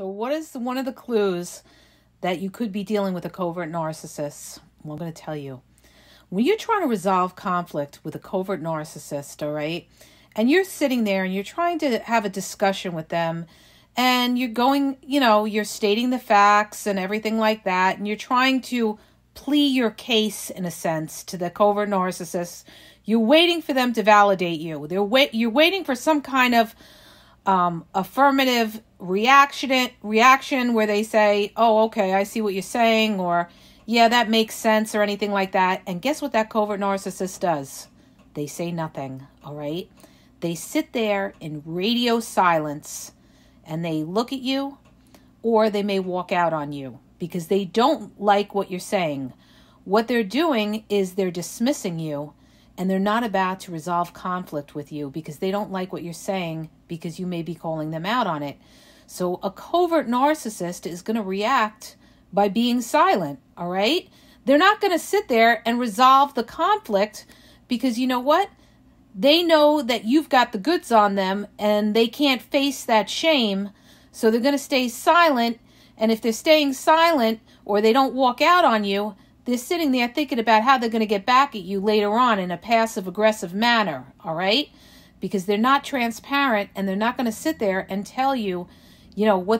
So, what is one of the clues that you could be dealing with a covert narcissist? Well, I'm going to tell you. When you're trying to resolve conflict with a covert narcissist, all right, and you're sitting there and you're trying to have a discussion with them, and you're going, you know, you're stating the facts and everything like that, and you're trying to plea your case in a sense to the covert narcissist. You're waiting for them to validate you. They're wait. You're waiting for some kind of um, affirmative reaction reaction where they say, "Oh, okay, I see what you're saying," or "Yeah, that makes sense," or anything like that. And guess what that covert narcissist does? They say nothing. All right, they sit there in radio silence, and they look at you, or they may walk out on you because they don't like what you're saying. What they're doing is they're dismissing you and they're not about to resolve conflict with you because they don't like what you're saying because you may be calling them out on it. So a covert narcissist is going to react by being silent, all right? They're not going to sit there and resolve the conflict because you know what? They know that you've got the goods on them and they can't face that shame. So they're going to stay silent. And if they're staying silent or they don't walk out on you, they're sitting there thinking about how they're going to get back at you later on in a passive aggressive manner, all right? Because they're not transparent and they're not going to sit there and tell you, you know, what